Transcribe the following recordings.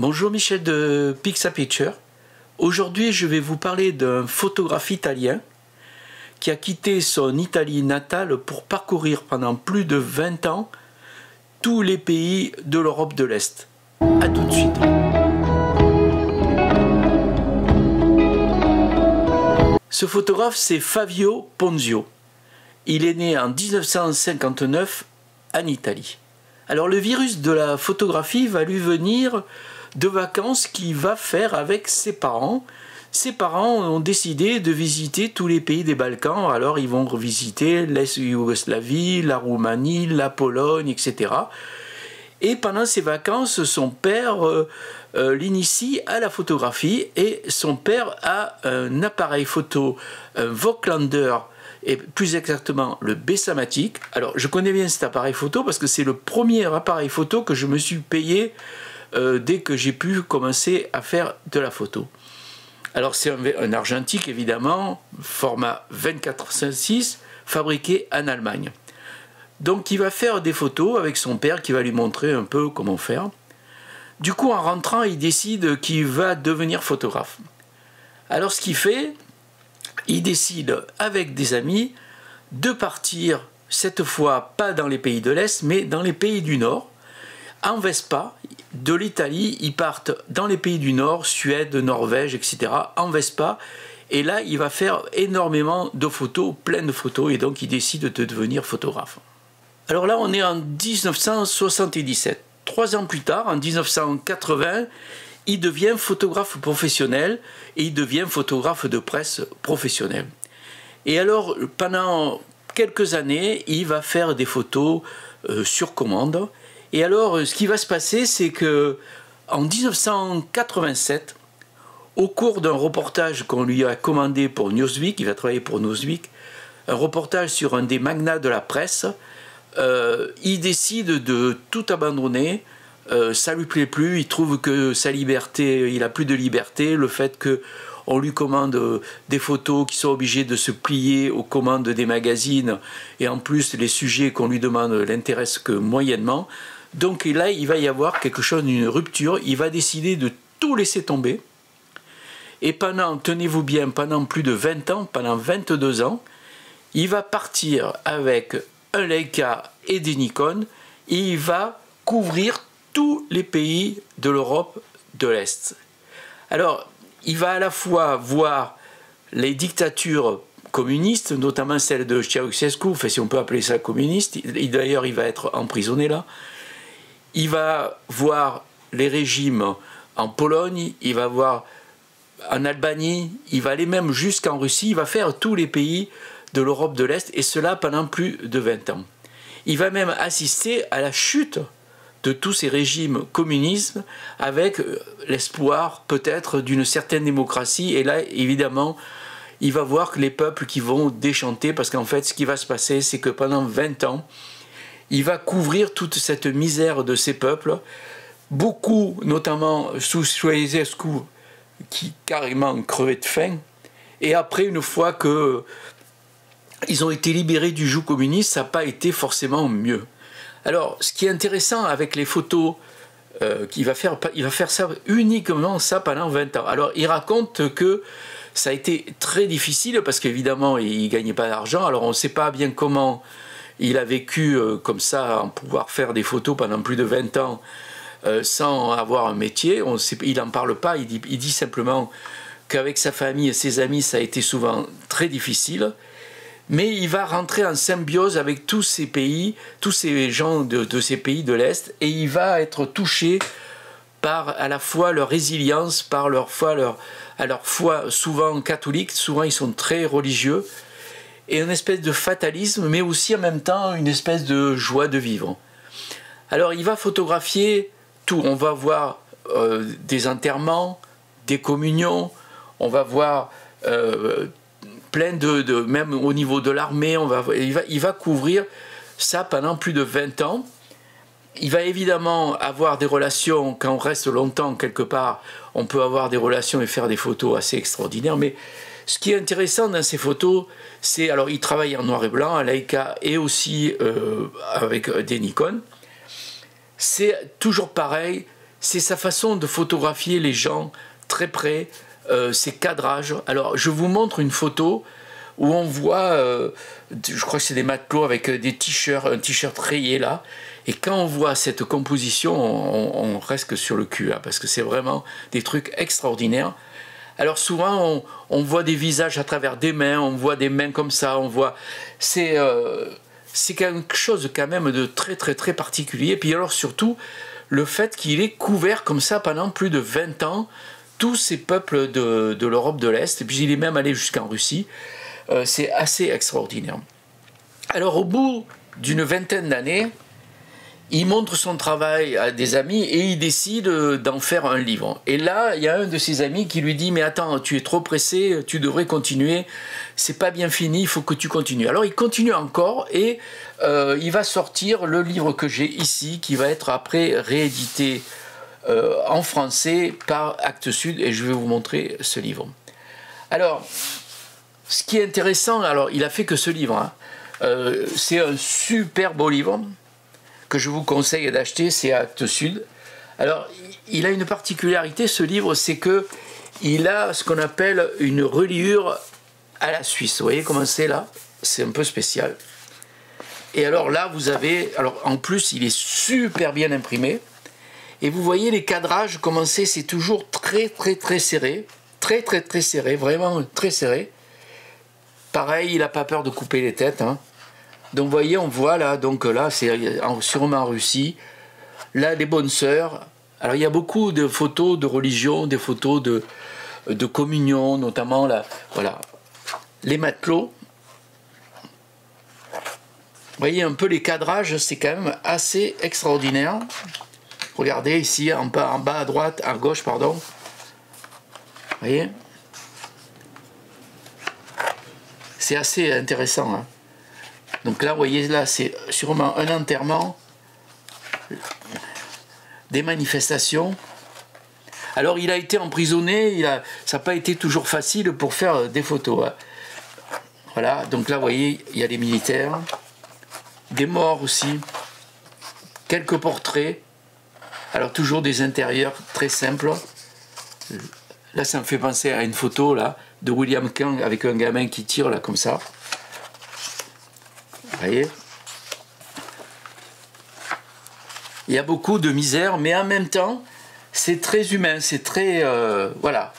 Bonjour Michel de Pixa Picture. Aujourd'hui, je vais vous parler d'un photographe italien qui a quitté son Italie natale pour parcourir pendant plus de 20 ans tous les pays de l'Europe de l'Est. A tout de suite. Ce photographe, c'est Fabio Ponzio. Il est né en 1959 en Italie. Alors le virus de la photographie va lui venir de vacances qu'il va faire avec ses parents. Ses parents ont décidé de visiter tous les pays des Balkans, alors ils vont revisiter l'ex-Yougoslavie, la Roumanie, la Pologne, etc. Et pendant ces vacances, son père euh, euh, l'initie à la photographie et son père a un appareil photo, un Voigtlander, et plus exactement le Bessamatic. Alors je connais bien cet appareil photo parce que c'est le premier appareil photo que je me suis payé euh, dès que j'ai pu commencer à faire de la photo. Alors c'est un, argentique évidemment, format 24-6, fabriqué en Allemagne. Donc il va faire des photos avec son père qui va lui montrer un peu comment faire. Du coup en rentrant il décide qu'il va devenir photographe. Alors ce qu'il fait, il décide avec des amis de partir cette fois pas dans les pays de l'Est mais dans les pays du Nord. En Vespa, de l'Italie, ils partent dans les pays du Nord, Suède, Norvège, etc., en Vespa. Et là, il va faire énormément de photos, plein de photos, et donc il décide de devenir photographe. Alors là, on est en 1977. Trois ans plus tard, en 1980, il devient photographe professionnel et il devient photographe de presse professionnel. Et alors, pendant quelques années, il va faire des photos euh, sur commande et alors, euh, ce qui va se passer, c'est que en 1987, au cours d'un reportage qu'on lui a commandé pour Newsweek, il va travailler pour Newsweek, un reportage sur un des magnats de la presse, euh, il décide de tout abandonner. Euh, ça lui plaît plus. Il trouve que sa liberté, il a plus de liberté. Le fait que on lui commande des photos qui sont obligées de se plier aux commandes des magazines et en plus les sujets qu'on lui demande l'intéressent que moyennement. Donc là, il va y avoir quelque chose, une rupture. Il va décider de tout laisser tomber. Et pendant, tenez-vous bien, pendant plus de 20 ans, pendant 22 ans, il va partir avec un Leica et des Nikon. Et il va couvrir tous les pays de l'Europe de l'Est. Alors, il va à la fois voir les dictatures communistes, notamment celle de Ceausescu, enfin, si on peut appeler ça communiste. D'ailleurs, il va être emprisonné là il va voir les régimes en Pologne, il va voir en Albanie, il va aller même jusqu'en Russie, il va faire tous les pays de l'Europe de l'Est, et cela pendant plus de 20 ans. Il va même assister à la chute de tous ces régimes communistes avec l'espoir peut-être d'une certaine démocratie, et là évidemment il va voir que les peuples qui vont déchanter, parce qu'en fait ce qui va se passer c'est que pendant 20 ans, il va couvrir toute cette misère de ces peuples. Beaucoup, notamment sous Ceausescu, qui carrément crevaient de faim. Et après, une fois que ils ont été libérés du joug communiste, ça n'a pas été forcément mieux. Alors, ce qui est intéressant avec les photos, euh, qu'il va faire, il va faire ça uniquement ça pendant 20 ans. Alors, il raconte que ça a été très difficile parce qu'évidemment, il ne gagnait pas d'argent. Alors, on ne sait pas bien comment il a vécu euh, comme ça, en pouvoir faire des photos pendant plus de 20 ans euh, sans avoir un métier. Il n'en parle pas, il dit, simplement qu'avec sa famille et ses amis, ça a été souvent très difficile. Mais il va rentrer en symbiose avec tous ces pays, tous ces gens de, ces pays de l'Est, et il va être touché par à la fois leur résilience, par leur foi, leur, à leur foi souvent catholique, souvent ils sont très religieux, et une espèce de fatalisme, mais aussi en même temps une espèce de joie de vivre. Alors il va photographier tout. On va voir euh, des enterrements, des communions, on va voir euh, plein de, Même au niveau de l'armée, on va, va, il va couvrir ça pendant plus de 20 ans. Il va évidemment avoir des relations, quand on reste longtemps quelque part, on peut avoir des relations et faire des photos assez extraordinaires, mais ce qui est intéressant dans ces photos, c'est alors il travaille en noir et blanc à Leica et aussi euh, avec des Nikon. C'est toujours pareil, c'est sa façon de photographier les gens très près, euh, ses cadrages. Alors, je vous montre une photo où on voit, euh, je crois que c'est des matelots avec des t-shirts, un t-shirt rayé là. Et quand on voit cette composition, on, reste sur le cul, hein, parce que c'est vraiment des trucs extraordinaires. Alors souvent, on, voit des visages à travers des mains, on voit des mains comme ça, on voit... C'est euh, quelque chose quand même de très très très particulier. Et puis alors surtout, le fait qu'il ait couvert comme ça pendant plus de 20 ans tous ces peuples de, de l'Europe de l'Est, et puis il est même allé jusqu'en Russie. Euh, c'est assez extraordinaire. Alors au bout d'une vingtaine d'années, il montre son travail à des amis et il décide d'en faire un livre. Et là, il y a un de ses amis qui lui dit Mais attends, tu es trop pressé, tu devrais continuer, c'est pas bien fini, il faut que tu continues. Alors il continue encore et euh, il va sortir le livre que j'ai ici, qui va être après réédité euh, en français par Actes Sud, et je vais vous montrer ce livre. Alors, ce qui est intéressant, alors il a fait que ce livre, hein. euh, c'est un super beau livre que je vous conseille d'acheter, c'est Actes Sud. Alors, il a une particularité, ce livre, c'est que il a ce qu'on appelle une reliure à la Suisse. Vous voyez comment c'est là? C'est un peu spécial. Et alors là, vous avez, alors en plus, il est super bien imprimé. Et vous voyez les cadrages, comment c'est, c'est toujours très très très serré, très très très serré, vraiment très serré. Pareil, il n'a pas peur de couper les têtes. Hein. Donc vous voyez, on voit là, donc là, c'est sûrement en Russie. Là, les bonnes sœurs. Alors il y a beaucoup de photos de religion, des photos de, de communion, notamment là, voilà, les matelots. Vous voyez un peu les cadrages, c'est quand même assez extraordinaire. Regardez ici, en bas, en bas à droite, à gauche, pardon. Vous voyez? C'est assez intéressant. Hein. Donc là, vous voyez, là, c'est sûrement un enterrement, des manifestations. Alors, il a été emprisonné, il ça n'a pas été toujours facile pour faire des photos. Hein. Voilà, donc là, vous voyez, il y a des militaires, des morts aussi, quelques portraits. Alors, toujours des intérieurs très simples. Là, ça me fait penser à une photo là, de William Kang avec un gamin qui tire là comme ça voyez Il y a beaucoup de misère, mais en même temps, c'est très humain, c'est très... Euh, voilà.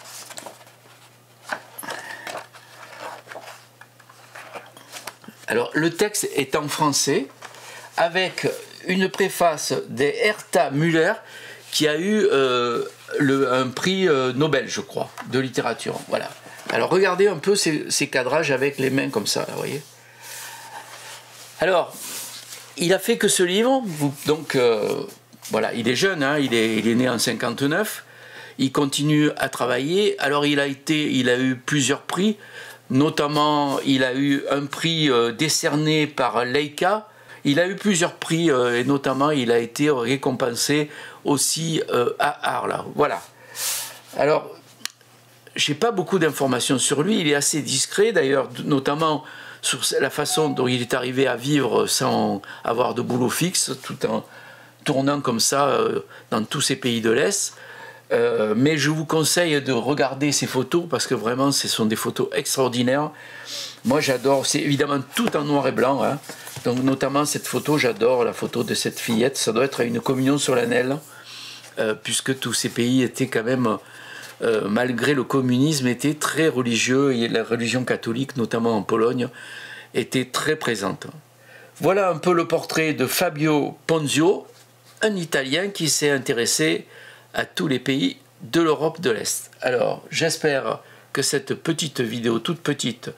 Alors, le texte est en français, avec une préface d'Herta Müller, qui a eu euh, le, un prix euh, Nobel, je crois, de littérature. Voilà. Alors, regardez un peu ces, ces cadrages avec les mains comme ça, vous voyez alors, il a fait que ce livre, donc euh, voilà, il est jeune, hein, il, est, né en 59, il continue à travailler. Alors il a été, il a eu plusieurs prix, notamment il a eu un prix euh, décerné par Leica. Il a eu plusieurs prix euh, et notamment il a été récompensé aussi à Arles. Voilà. Alors, j'ai pas beaucoup d'informations sur lui. Il est assez discret d'ailleurs, notamment sur la façon dont il est arrivé à vivre sans avoir de boulot fixe, tout en tournant comme ça euh, dans tous ces pays de l'Est. Euh, mais je vous conseille de regarder ces photos parce que vraiment ce sont des photos extraordinaires. Moi j'adore, c'est évidemment tout en noir et blanc. Hein. Donc notamment cette photo, j'adore la photo de cette fillette. Ça doit être une communion solennelle euh, puisque tous ces pays étaient quand même euh, malgré le communisme, était très religieux et la religion catholique, notamment en Pologne, était très présente. Voilà un peu le portrait de Fabio Ponzio, un Italien qui s'est intéressé à tous les pays de l'Europe de l'Est. Alors, j'espère que cette petite vidéo, toute petite,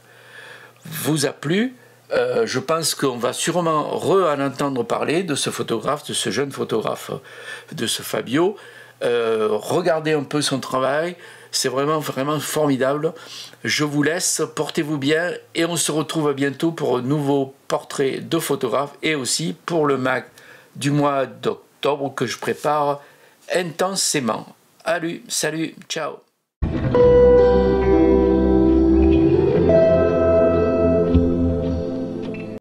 vous a plu. Euh, je pense qu'on va sûrement re-en entendre parler de ce photographe, de ce jeune photographe, de ce Fabio. Euh, regardez un peu son travail. C'est vraiment, vraiment formidable. Je vous laisse, portez-vous bien et on se retrouve bientôt pour un nouveau portrait de photographe et aussi pour le MAC du mois d'octobre que je prépare intensément. Allez, salut, ciao